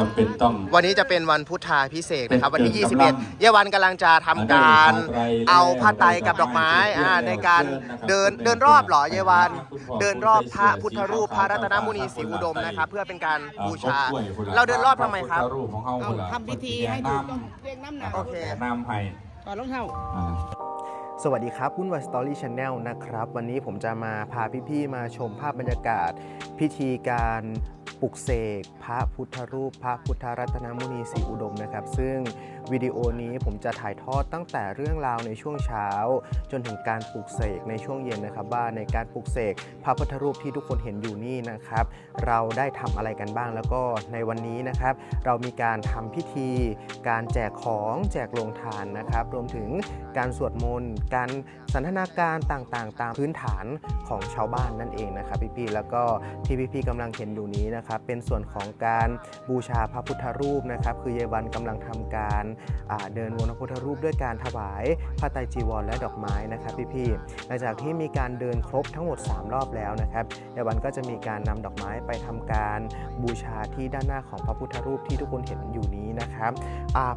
จำเป็นต้อง วันนี้จะเป็นวันพุทธาภิเษกนะครับ วันที่เป็นกำลัง21 เยาวันกำลังจะทำการเอาผ้าไตรกับดอกไม้อ่าในการเดินเดินรอบเหรอเยาวันเดินรอบพระพุทธรูปพระรัตนมุนีศรีอุดมนะครับ เพื่อเป็นการบูชา เราเดินรอบทำไมครับรูปของเขาเอาทำพิธีให้ถูกต้องเรียงน้ำหนักโอเคน้ำให้ก่อนรองเท้าอ่าสวัสดีครับวุ่นวาย Story Channel นะครับ วันนี้ผมจะมาพาพี่ๆมาชมภาพบรรยากาศ พิธีการ ปลุกเสกพระพุทธรูป พระพุทธรัตนมุนีสีอุดมนะครับ ซึ่ง วิดีโอนี้ผมจะถ่ายทอดตั้งแต่เรื่องราวในช่วงเช้า จนถึงการปลุกเสกในช่วงเย็นนะครับว่าในการปลุกเสกพระพุทธรูปที่ทุกคนเห็นอยู่นี่นะครับ เราได้ทำอะไรกันบ้างแล้วก็ในวันนี้นะครับ เรามีการทำพิธี การแจกของแจกโรงทานนะครับ รวมถึงการสวดมนต์การสันทนาการต่างๆ ตามพื้นฐานของชาวบ้านนั่นเองนะครับพี่ๆแล้วก็ที่พี่ๆกำลังเห็นอยู่นี้นะครับเป็นส่วนของการบูชาพระพุทธรูปนะครับ คือเยาวันกำลังทำการเดินวนพระพุทธรูปด้วยการถวายผ้าไตรจีวรและดอกไม้นะครับพี่ๆหลังจากที่มีการเดินครบทั้งหมด 3 รอบแล้วนะครับเยาวันก็จะมีการนำดอกไม้ไปทำการบูชาที่ด้านหน้าของพระพุทธรูปที่ทุกคนเห็นอยู่นี้นะครับ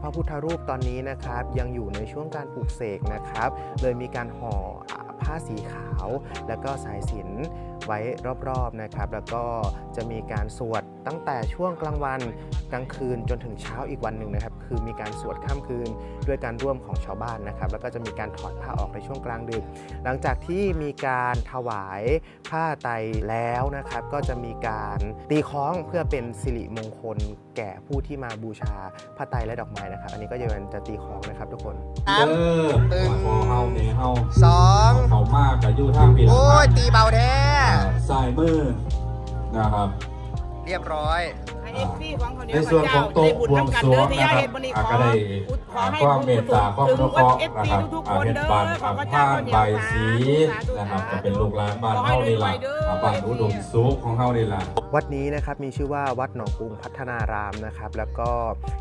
พระพุทธรูปตอนนี้นะครับยังอยู่ในช่วงการปลูกเสกนะครับ เลยมีการห่อผ้าสีขาว แล้วก็สายสิญจนไว้รอบๆนะครับ แล้วก็จะมีการสวดตั้งแต่ช่วงกลางวันกลางคืนจนถึงเช้าอีกวันหนึ่งนะครับ คือมีการสวดข้ามคืนด้วยการร่วมของชาวบ้านนะครับ แล้วก็จะมีการถอดผ้าออกในช่วงกลางดึก หลังจากที่มีการถวายผ้าไตรแล้วนะครับ ก็จะมีการตีคล้องเพื่อเป็นสิริมงคลแก่ผู้ที่มาบูชาผ้าไตรและดอกไม้นะครับ อันนี้ก็ยังจะตีคล้องนะครับทุกคนเด้อตึงพอเฮาเมเฮาสองเขามากกับยู่ทางปีหลังโอ้ยตีเบาแท้สายมือนะครับ เรียบร้อย ให้เอฟซีของเขาเดียวในส่วนของโต๊ะบุญบวงทำกันสรวเด้องที่ยานะครับเห็ดบันนี้ขอะอก็ได้ขอให้ความเมตตาความอนุเคราะห์เอฟนะซีครับทุกๆอะคนเฮ็ดเด้อบ้านขออะพระผ้าเจ้าใบสีนะครับจะเป็นลูกหลานบ้านเฮานี่ล่ะอะบ้านอุดมสุขของเฮานี่ล่ะวัดนี้นะครับมีชื่อว่าวัดหนองกรุงพัฒนารามนะครับแล้วก็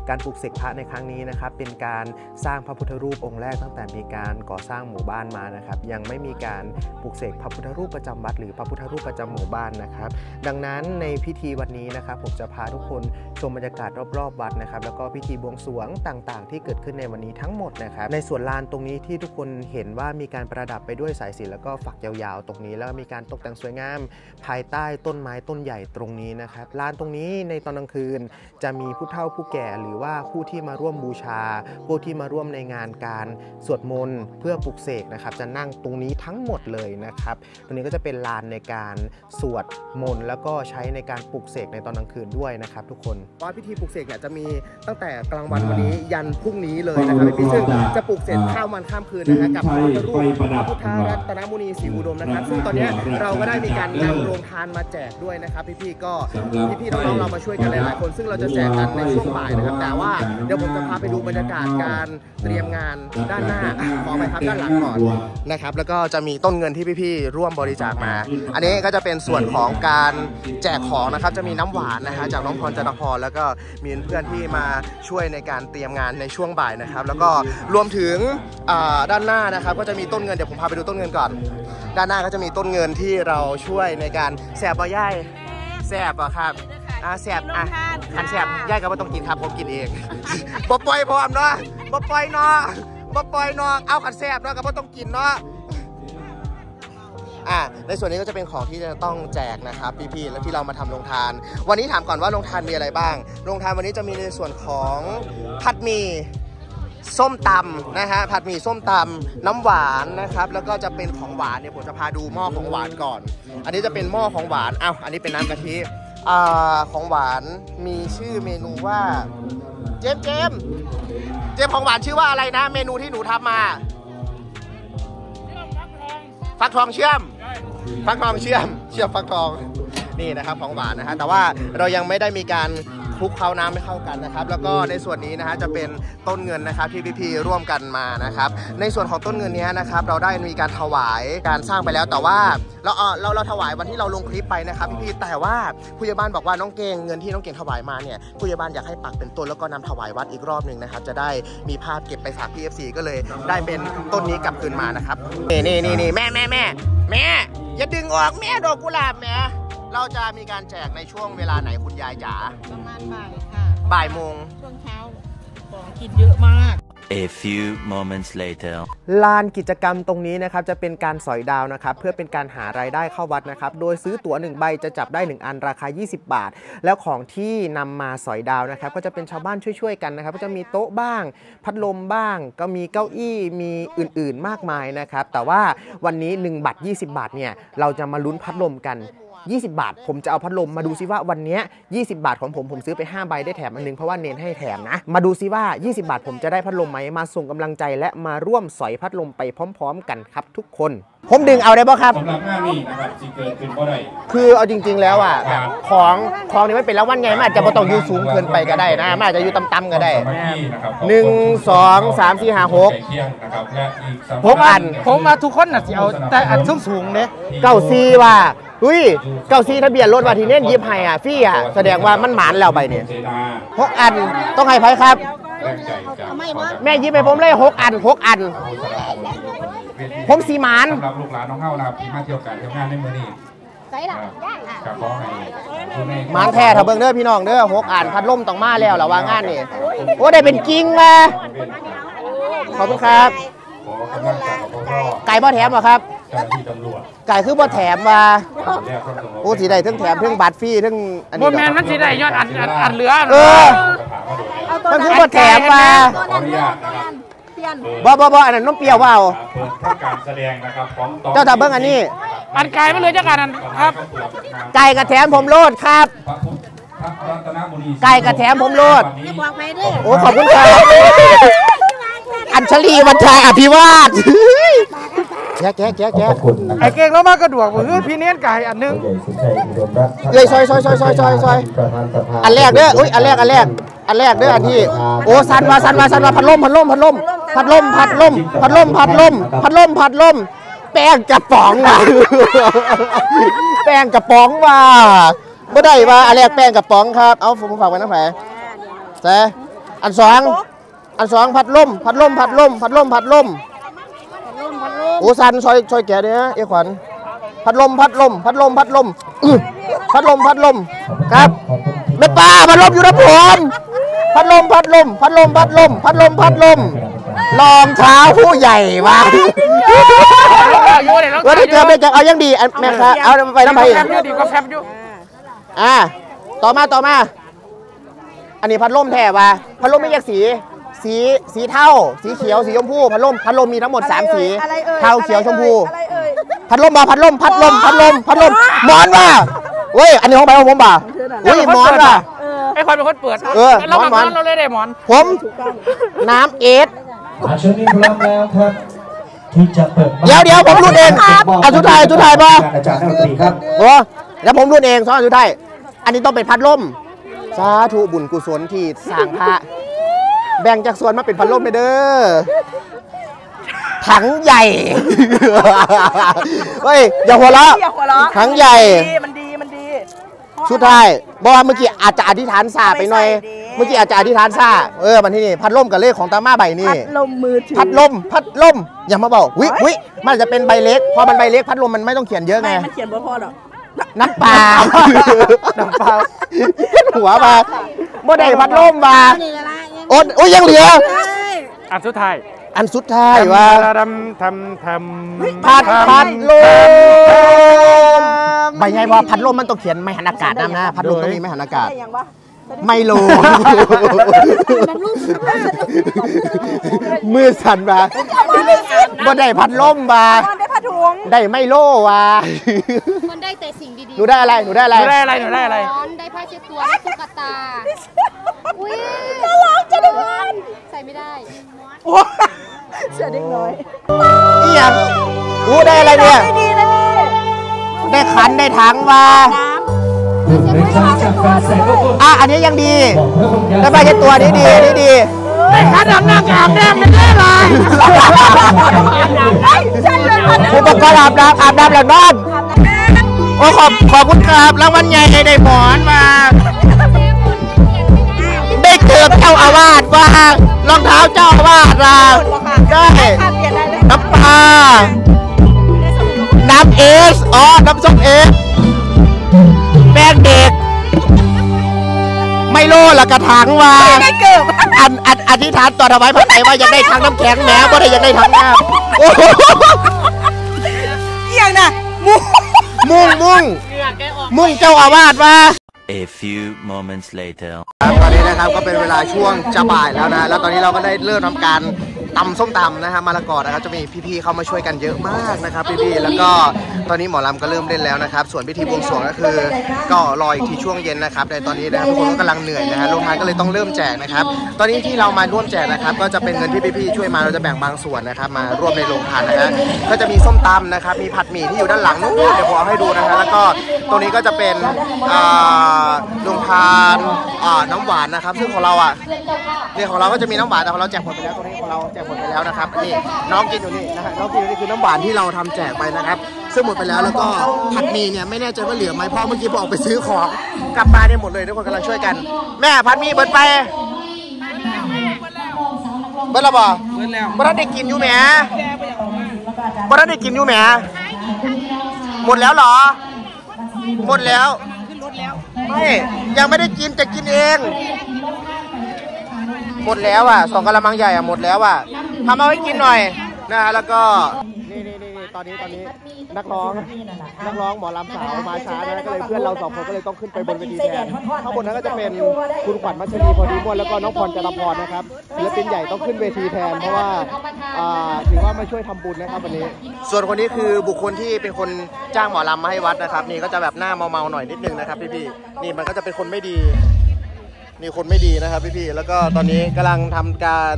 การปลูกเสกพระในครั้งนี้นะครับเป็นการสร้างพระพุทธรูปองค์แรกตั้งแต่มีการก่อสร้างหมู่บ้านมานะครับยังไม่มีการปลูกเสกพระพุทธรูปประจำวัดหรือพระพุทธรูปประจำหมู่บ้านนะครับ ดังนั้นในพิธีวันนี้นะครับผมจะพาทุกคนชมบรรยากาศรอบๆวัดนะครับแล้วก็พิธีบวงสรวงต่างๆ ที่เกิดขึ้นในวันนี้ทั้งหมดนะครับในส่วนลานตรงนี้ที่ทุกคนเห็นว่ามีการประดับไปด้วยสายสิญจนแล้วก็ฝักยาวๆ ตรงนี้ แล้วก็มีการตกแต่งสวยงาม ภายใต้ต้นไม้ต้นใหญ่ตรงนี้นะครับลานตรงนี้ในตอนกลางคืน จะมีผู้เฒ่าผู้แก่หรือว่าผู้ที่มาร่วมบูชา ผู้ที่มาร่วมในงานการสวดมนต์เพื่อปลุกเสกนะครับจะนั่งตรงนี้ทั้งหมดเลยนะครับตรงนี้ก็จะเป็นลานในการสวดมนต์แล้วก็ใช้ในการปลุกเสกในตอนกลางคืนด้วยนะครับทุกคนว่าพิธีปลุกเสกเนี่ยจะมีตั้งแต่กลางวันวันนี้ยันพรุ่งนี้เลยนะครับพี่ซึ่งจะปลุกเสร็จข้ามวันข้ามคืนนะฮะกับพระพุทธรูปพระพุทธรัตนมุนีศรีอุดมนะครับ ซึ่งตอนเนี้ยเราก็ได้มีการนำโรงทานมาแจกด้วยนะครับ พี่ๆก็พี่ๆน้องๆเรามาช่วยกันหลายๆคน ซึ่งเราจะแจกกันในช่วงบ่ายนะครับ แต่ว่าเดี๋ยวผมจะพาไปดูบรรยากาศการเตรียมงานด้านหน้าขอไปครับด้านหลังก่อนนะครับ แล้วก็จะมีต้นเงินที่พี่ๆร่วมบริจาคมา อันนี้ก็จะเป็นส่วนของการแจกของนะครับจะมีน้ำหวานนะฮะจากน้องพรจันทพรแล้วก็มีเพื่อนที่มาช่วยในการเตรียมงานในช่วงบ่ายนะครับ แล้วก็รวมถึงด้านหน้านะครับ ก็จะมีต้นเงินเดี๋ยวผมพาไปดูต้นเงินก่อน ด้านหน้าก็จะมีต้นเงินที่เราช่วยในการแสบปะย่ายแสบอะครับอ่าแสบอะคันแสบย่ายก็ไม่ต้องกินครับผมกินเองบ่ปล่อยพร้อมเนาะบ่ปล่อยเนาะบ่ปล่อยเนาะเอาขันแสบเนาะก็บ่ต้องกินเนาะ อ่าในส่วนนี้ก็จะเป็นของที่จะต้องแจกนะครับพี่ๆแล้วที่เรามาทำโรงทาน วันนี้ถามก่อนว่าโรงทานมีอะไรบ้างโรงทานวันนี้จะมีในส่วนของผัดหมี่ส้มตำนะฮะผัดหมี่ส้มตำน้ำหวานนะครับ แล้วก็จะเป็นของหวานเนี่ยผมจะพาดูหม้อของหวานก่อน อันนี้จะเป็นหม้อของหวานอ้าวอันนี้เป็นน้ำกะทิอ่าของหวานมีชื่อเมนูว่าเจมเจมเจมของหวานชื่อว่าอะไรนะ เมนูที่หนูทำมาฟักทองเชื่อม ฟักทองเชื่อมเชื่อมฟักทองนี่นะครับของหวานนะฮะแต่ว่าเรายังไม่ได้มีการ คลุกเคล้าน้ำให้เข้ากันนะครับ แล้วก็ในส่วนนี้นะฮะจะเป็นต้นเงินนะครับที่พี่ๆร่วมกันมานะครับ ในส่วนของต้นเงินนี้นะครับเราได้มีการถวายการสร้างไปแล้ว แต่ว่าเราเอ่อเราเราถวายวันที่เราลงคลิปไปนะครับพี่ๆแต่ว่าผู้ใหญ่บ้านบอกว่าน้องเก่งเงินที่น้องเก่งถวายมาเนี่ยผู้ใหญ่บ้านอยากให้ปักเป็นต้นแล้วก็นำถวายวัดอีกรอบหนึ่งนะครับจะได้มีภาพเก็บไปฝาก PFC ก็เลยได้เป็นต้นนี้กลับคืนมานะครับนี่นี่นี่แม่แม่แม่แม่อย่าดึงออกแม่ดอกกุหลาบแม่ เราจะมีการแจกในช่วงเวลาไหนคุณยายจ๋า ประมาณบ่ายค่ะเพบ่ายโมง ช่วงเช้าของกินเยอะมาก A few moments later. ลานกิจกรรมตรงนี้นะครับจะเป็นการสอยดาวนะครับเพื่อเป็นการหารายได้เข้าวัดนะครับโดยซื้อตั๋ว1ใบจะจับได้ 1 อันราคา 20 บาท แล้วของที่นำมาสอยดาวนะครับก็จะเป็นชาวบ้านช่วยๆกันนะครับก็จะมีโต๊ะบ้าง พัดลมบ้าง ก็มีเก้าอี้มีอื่นๆมากมายนะครับแต่ว่าวันนี้ 1 บัตร 20 บาทเนี่ยเราจะมาลุ้นพัดลมกัน 20 บาท ผมจะเอาพัดลมมาดูซิว่าวันเนี้ย20 บาทของผมผมซื้อไป5ใบได้แถมอันนึงเพราะว่าเน้นให้แถมนะ มาดูซิว่า 20 บาทผมจะได้พัดลมไหมมาส่งกำลังใจและมาร่วมสอยพัดลมไปพร้อม ๆ กันครับทุกคน ผมดึงเอาได้ป่ะครับสำหรับงานนี้นะครับที่เกิดขึ้นก็ได้คือเอาจริง ๆ แล้วอะแบบของของนี่ไม่เป็นรางวัลไงมันอาจจะไม่ต้องอยู่สูงเกินไปก็ได้นะมันอาจจะอยู่ต่ำๆก็ได้สามัคคีนะครับหนึ่งสองสามสี่ห้าหกใกล้เคียงนะครับและอีกสำคัญหกอันผมมาทุกคนน่ะสิเอาแต่อันสูงสูงๆเด้เก้าซีว่า เฮ้ยเก้าซีทะเบียนรถว่าที่เน้นยิบให้อะฟรี่อะแสดงว่ามันหมานแล้วไปเนี่ยเจดาหกอันต้องให้ไผครับแรงใจจากแม่ยิบให้ผมเลยหกอันหกอัน ผมสีหมานสำหรับลูกหลานน้องเฮานะครับที่มาเที่ยวกันเที่ยวงานในมื้อนี้ใส่ละย่างอะกับขอให้ผู้ในหมานแท้ถ้าเบิ่งเด้อพี่น้องเด้อหกอันพัดลมต้องมาแล้วล่ะว่างานนี่โอ้ได้เป็นกิ้งมาขอบคุณครับข อกำลังใจกับพวกเราไก่บ่แถมเหรอครับ เจ้าหน้าที่ตำรวจไก่คือบ่แถมมาแยกความสงบโอ้สีได้ทั้งแถมทั้งบัตรฟรีทั้งอันโมนี้แมนมันสิได้ยอดอันอันอันเหลือเออสถานว่าโดดเด่นมันคือบ่แถมมาขออนุญาตนะครับเปลี่ยนบ่บ่บ่อันนั้นนมเปรี้ยวว่าเอา เปิดทำการแสดงนะครับของตอนเจ้าถ้าเบิ่งอันนี้อันไกลไม่เลยจักอันนั้นครับไก่กระแถมผมโลดครับ พระพุทธพระรัตนบุรีไก่กระแถมผมโลดจะบอกไปเด้อโอ้ขอบคุณครับอัญ ชลีวันชายอภิวาสแจ๊กแจ๊กแจ๊กแจ๊กไอ้เก่งแล้วมากระดวกบ่คือพี่เน้นไก่อันหนึงเลยซอยซอยซอยซอยซอยซอยอันแรกเด้ออุ้ยอันแรกอันแรกอันแรกเด้ออันที่โอ้สันว่าสันว่าสันว่าพัดลมพัดลมพัดลมพัดลมพัดลมพัดลมพัดลมพัดลมพัดลมแป้งกระป๋องว่ะแป้งกระป๋องว่ะบ่ได้ว่าอันแรกแป้งกระป๋องครับ เอาผมฝากไว้นะแผลแต่อันสอง อันสองพัดลมพัดลมพัดลมพัดลมพัดลมพัดลมพัดลมโอ้สันซอยซอยแกเด้อเอ้ขวัญพัดลมพัดลมพัดลมพัดลมอื้อพัดลมพัดลมครับแม่ป้าพัดลมอยู่นะผมพัดลมพัดลมพัดลมพัดลมพัดลมพัดลมรองเท้าผู้ใหญ่ว่ะอยู่เลยแล้วเออได้เจอได้เจอเอายังดีอันแม่ครับเอาไปน้ำไปแฟบอยู่ดีกว่าแฟบอยู่อ่าต่อมาต่อมา อันนี้พัดลมแท้ว่ะพัดลมไม่แยกสี สีสีเทาสีเขียวสีชมพูพัดลมพัดลมมีทั้งหมดสามสีเทาเขียวชมพู อะไรเอ่ย พัดลมบ่าพัดลมพัดลมพัดลมพัดลมหมอนว่ะเว้ยอันนี้ของไปของผมบ่าอุ้ยหมอนว่ะไอ้คนเป็นคนเปิดเออเราหมมาอน เราเลยได้หมอน ผมน้ำเอส อาช่วงนี้พร้อมแล้วครับที่จะเปิดบ้านเดี๋ยวเดี๋ยวผมรุ่นเองเอาสุดท้ายสุดท้ายป่ะ อาจารย์นักดนตรีครับ โอ้แล้วผมรุ่นเองซ้อนสุดท้ายอันนี้ต้องเป็นพัดลมสาธุบุญกุศลที่สร้างพระ แบ่งจากส่วนมาเป็นพัดลมไปเด้อถังใหญ่ เฮ้ย อย่าหัวเราะอย่าหัวเราะถังใหญ่ดีมันดี มันดี สุดท้ายบอกว่าเมื่อกี้อาจจะอธิษฐานซาไปหน่อยไม่ใส่ดิเมื่อกี้อาจจะอธิษฐานซาเออ มันที่นี่ พัดลมกับเลขของตาม่าใบนี่ พัดลมมือถือ พัดลม พัดลม อย่ามาบอกวิวิมันจะเป็นใบเล็ก พอมันใบเล็กพัดลมมันไม่ต้องเขียนเยอะไงไม่มันเขียนบ่พอหรอกน้ำเปล่าน้ำเปล่าหัวมาบ่ได้พัดลมมานี่ละละยัง โอ้โอ้ยยังเหลือ อันสุดท้ายอันสุดท้ายว่าทำทำทำพัดพัดลมใบไงว่าพัดลมมันต้องเขียนไม่หันอากาศนะนะพัดลมต้องมีไม่หันอากาศได้ยังวะไมโลมือสั่นมาบ่ได้พัดลมมามันได้ผ้าถุงได้ไมโลว่ะมันได้แต่สิ่งดีๆหนูได้อะไรหนูได้อะไรหนูได้อะไรหนูได้อะไรร้อนได้ผ้าเช็ดตัวได้ตุ๊กตาอุ้ย น่ารักจังเลยใส่ไม่ได้เสื้อเด็กน้อยนี่ยังอู้ได้อะไรเนี่ยดีนะนี่ได้ขันได้ถังมาหนึ่งในใจจากแฟนแสงโลกอะอันนี้ยังดีบอกพระองค์ได้ไปแค่ตัวนี้ดีนี่ดีได้คัดอาบน้ำอาบแดงไม่ได้เลยอุปกรณ์อาบน้ำอาบน้ำแล้วนอนโอ้ขอบขอบคุณครับรางวัลใหญ่ได้หมอนมาได้เกือบเจ้าอาวาสว่ารองเท้าเจ้าอาวาสมาได้ค่าเปลี่ยนได้เลยน้ำปลาน้ำเอสอ๋อน้ำส้มเอสแป้งเด็ก ไม่โลละกระถางว่าได้เกิบอันอันอธิษฐานต่อถวายพระไตรว่าอยากได้ทางน้ำแข็งแหมบ่ได้อยากได้ทางน้ำโอ้โหเอียงน่ะหมูมุ่งมุ่งมุ่งเจ้าอาวาสว่า A few moments later. ครับตอนนี้นะครับก็เป็นเวลาช่วงจะบ่ายแล้วนะ แล้วตอนนี้เราก็ได้เริ่มทำการ ตำส้มตำนะฮะมะละกอนะครับจะมีพี่ๆเข้ามาช่วยกันเยอะมากนะครับพี่ๆแล้วก็ตอนนี้หมอลำก็เริ่มเล่นแล้วนะครับ ส่วนพิธีบวงสรวงก็คือ ก็รออีกทีช่วงเย็นนะครับในตอนนี้นะครับทุกคนก็กำลังเหนื่อยนะฮะโรงทานก็เลยต้องเริ่มแจกนะครับ ตอนนี้ที่เรามาร่วมแจกนะครับ ก็จะเป็นเงินที่พี่ๆช่วยมาเราจะแบ่งบางส่วนนะครับ มาร่วมในโรงทานนะฮะก็จะมีส้มตำนะครับ มีผัดหมี่ที่อยู่ด้านหลังนู้นเดี๋ยวผมเอาให้ดูนะฮะแล้วก็ตรงนี้ก็จะเป็นโรง ทานอ่าน้ำหวานนะครับ ซึ่งของเราอะเนี่ยของเราก็จะมีน้ำหวานแต่ของเราแจกหมดไปแล้วตรงนี้ของเราแจกหมดไปแล้วนะครับนี่น้องกินอยู่นี่นะฮะน้องกินอยู่นี่คือน้ำหวานที่เราทำแจกไปนะครับ ซึ่งหมดไปแล้วแล้วก็ผัดหมี่เนี่ยไม่แน่ใจว่าเหลือไหมเพราะเมื่อกี้บอกไปซื้อของกลับมาเนี่ยหมดเลยทุกคนกำลังช่วยกัน แม่ผัดหมี่เบิดไปเบิดแล้วบ่เบิดแล้วบ่ทันได้กินอยู่แหมบ่ทันได้กินอยู่แหมหมดแล้วเหรอ หมดแล้ว ไม่ยังไม่ได้กินจะกินเอง หมดแล้วอะสองกะละมังใหญ่อะหมดแล้วอะทำเอาให้กินหน่อยนะฮะแล้วก็ ตอนนี้ตอนนี้นักร้องนักร้องหมอลำสาวมาช้านะก็เลยเพื่อนเราสองคนก็เลยต้องขึ้นไปบนเวทีแทนข้างบนนั้นก็จะเป็นคุณขวัญมัชรีพอดีมวลแล้วก็น้องพรจรพรนะครับศิลปินใหญ่ต้องขึ้นเวทีแทนเพราะว่าอ่าถือว่ามาช่วยทำบุญนะครับวันนี้ ส่วนคนนี้คือบุคคลที่เป็นคนจ้างหมอลำมาให้วัดนะครับ นี่ก็จะแบบหน้าเมาๆหน่อยนิดนึงนะครับพี่ๆนี่มันก็จะเป็นคนไม่ดี นี่คนไม่ดีนะครับพี่ๆแล้วก็ตอนนี้กำลังทำการ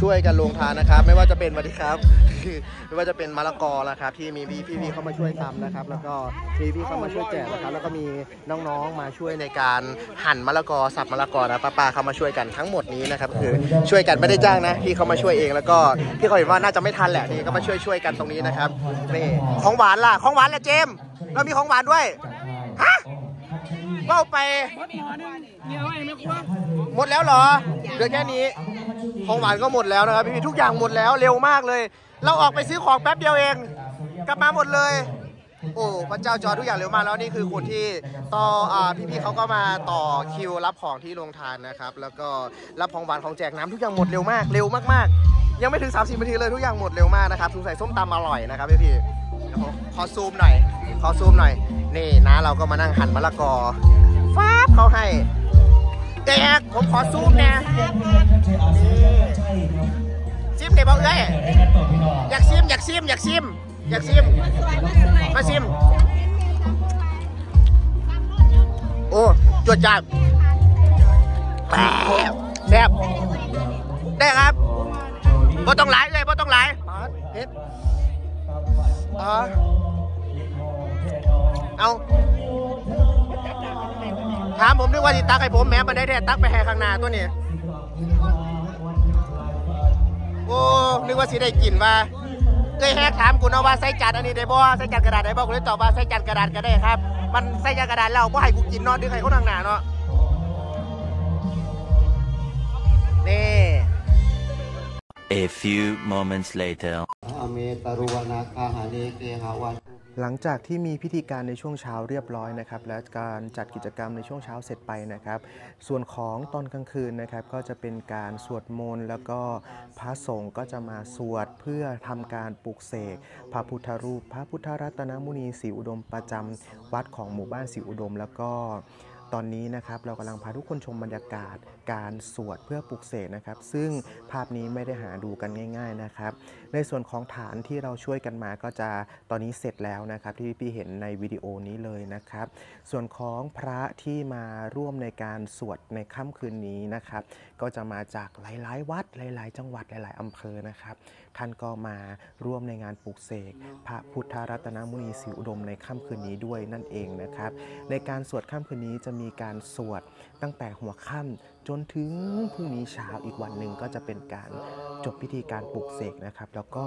ช่วยกันลงทานนะครับ ไม่ว่าจะเป็นสวัสดีครับ ไม่ว่าจะเป็นมะละกอนะครับ ที่มีพี่พี่ๆเข้ามาช่วยทำนะครับ แล้วก็พี่พี่ๆเข้ามาช่วยแจกนะครับ แล้วก็มีน้องๆมาช่วยในการหั่นมะละกอสับมะละกอนะป้าๆเข้ามาช่วยกันทั้งหมดนี้นะครับคือช่วยกันไม่ได้จ้างนะพี่เขามาช่วยเอง แล้วก็พี่เขาเห็นว่าน่าจะไม่ทันแหละนี่ก็มาช่วยช่วยกันตรงนี้นะครับนี่ของหวานล่ะของหวานล่ะเจมเรามีของหวานด้วยฮะ เบ้าไป หมดแล้วเหรอ เหลือแค่นี้ ของหวานก็หมดแล้วนะครับพี่ทุกอย่างหมดแล้วเร็วมากเลย เราออกไปซื้อของแป๊บเดียวเอง กลับมาหมดเลย โอ้พระเจ้าจอทุกอย่างเร็วมากแล้วนี่คือคนที่ต่ออ่าพี่ๆเขาก็มาต่อคิวรับของที่โรงทานนะครับ แล้วก็รับของหวานของแจกน้ำทุกอย่างหมดเร็วมากเร็วมากๆ ยังไม่ถึง 30นาทีเลยทุกอย่างหมดเร็วมากนะครับสงสัยส้มตำอร่อยนะครับพี่ๆเดี๋ยวผมขอซูมหน่อยขอซูมหน่อย นี่นะเราก็มานั่งหั่นมะละกอฟ้าบเขาให้แจกผมขอซูมน่ซิมเดี๋ยวบอกเอ้ยอยากซิมอยากซิมอยากซิม อยากซิม มาซิม โอ้จวดจ้าดแป๊บแซ่บได้ครับบ่ต้องหลายเลยบ่ต้องหลายเฮ็ดอ๋อเอาถามผมนึกว่าสิตักให้ผมแหม้มาได้แท้ตักไปให้ข้างหน้าตัวนี้โอ้นึกว่าสิได้กินว่า เคยแฮกถามกูเนาะว่าใส่จานอันนี้ได้บ่ใส่จานกระดาษได้บ่กูเลยตอบว่าใส่จานกระดาษก็ได้ครับ มันใส่จานกระดาษแล้วบ่ให้กูกินเนาะดึงให้เขาทางหน้าเนาะนี่ A few moments later. อเมตรุวนาคาหาเนเกหาวัน หลังจากที่มีพิธีการในช่วงเช้าเรียบร้อยนะครับ และการจัดกิจกรรมในช่วงเช้าเสร็จไปนะครับ ส่วนของตอนกลางคืนนะครับ ก็จะเป็นการสวดมนต์แล้วก็พระสงฆ์ก็จะมาสวดเพื่อทำการปลุกเสกพระพุทธรูป พระพุทธรัตนมุนีศรีอุดมประจำวัดของหมู่บ้านศรีอุดม แล้วก็ ตอนนี้นะครับเรากำลังพาทุกคนชมบรรยากาศการสวดเพื่อปลุกเสกนะครับ ซึ่งภาพนี้ไม่ได้หาดูกันง่าย ๆนะครับ ในส่วนของฐานที่เราช่วยกันมาก็จะตอนนี้เสร็จแล้วนะครับ ที่พี่เห็นในวิดีโอนี้เลยนะครับ ส่วนของพระที่มาร่วมในการสวดในค่ำคืนนี้นะครับ ก็จะมาจากหลายๆ วัดหลาย ๆ จังหวัดหลาย ๆอำเภอนะครับท่านก็มาร่วมในงานปลุกเสกพระพุทธรัตนมุนีศรีอุดมในค่ำคืนนี้ด้วยนั่นเองนะครับ ในการสวดค่ำคืนนี้จะมีีการสวดตั้งแต่หัวค่ำจนถึงพรุ่งนี้เช้าอีกวันหนึ่งก็จะเป็นการจบพิธีการปลุกเสกนะครับ แล้วก็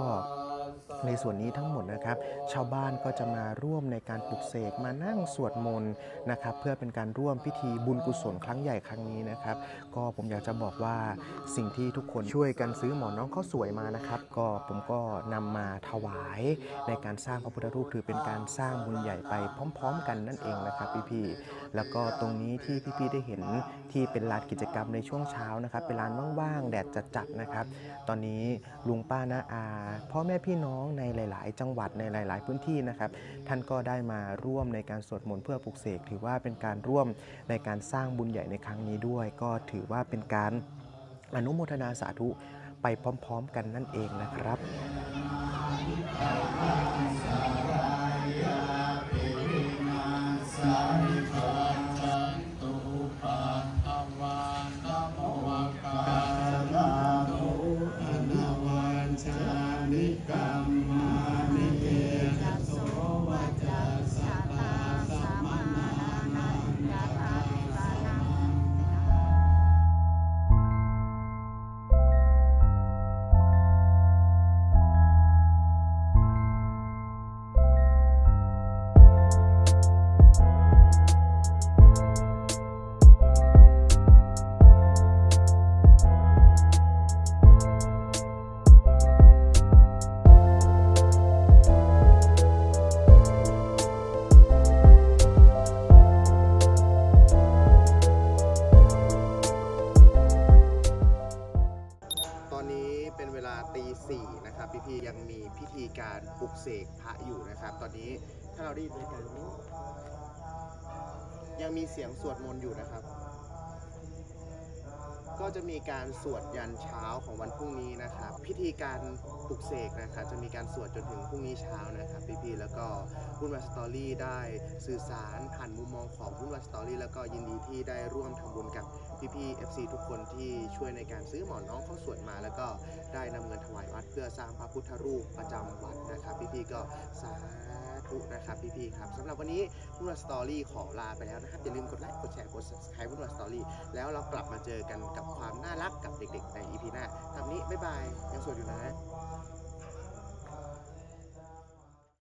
ในส่วนนี้ทั้งหมดนะครับ ชาวบ้านก็จะมาร่วมในการปลุกเสกมานั่งสวดมนต์นะครับ เพื่อเป็นการร่วมพิธีบุญกุศลครั้งใหญ่ครั้งนี้นะครับ ก็ผมอยากจะบอกว่าสิ่งที่ทุกคนช่วยกันซื้อหมอนน้องข้าวสวยมานะครับ ก็ผมก็นำมาถวายในการสร้างพระพุทธรูปถือเป็นการสร้างบุญใหญ่ไปพร้อม ๆ กันนั่นเองนะครับพี่ๆแล้วก็ตรงนี้ที่พี่ๆได้เห็นที่เป็นลานกิจกรรมในช่วงเช้านะครับ เป็นลานว่างๆ แดดจัดๆนะครับ ตอนนี้ลุงป้าน้าอาพ่อแม่พี่น้องในหลาย ๆ จังหวัดในหลาย ๆ พื้นที่นะครับ ท่านก็ได้มาร่วมในการสวดมนต์เพื่อปลุกเสกถือว่าเป็นการร่วมในการสร้างบุญใหญ่ในครั้งนี้ด้วย ก็ถือว่าเป็นการอนุโมทนาสาธุไปพร้อม ๆ กันนั่นเองนะครับต ยังมีเสียงสวดมนต์อยู่นะครับ ก็จะมีการสวดยันเช้าของวันพรุ่งนี้นะครับ พิธีการปลุกเสกนะครับจะมีการสวดจนถึงพรุ่งนี้เช้านะครับพี่ๆแล้วก็วุ่นวาย Story ได้สื่อสารผ่านมุมมองของวุ่นวาย Story แล้วก็ยินดีที่ได้ร่วมทำบุญกับพี่ๆ FC ทุกคนที่ช่วยในการซื้อหมอนน้องเข้าสวดมา แล้วก็ได้นำเงินถวายวัด เพื่อสร้างพระพุทธรูปประจำวัดนะครับ พี่ๆก็สาธุนะครับพี่ๆครับสำหรับวันนี้วุ่นวาย Story ขอลาไปแล้วนะครับอย่าลืมกดไลค์กดแชร์กด subscribe วุ่นวาย Story แล้วเรากลับมาเจอกันกับความน่ารักกับเด็กๆใน EP หน้าทำนี้บ๊ายบายยังสวยอยู่นะ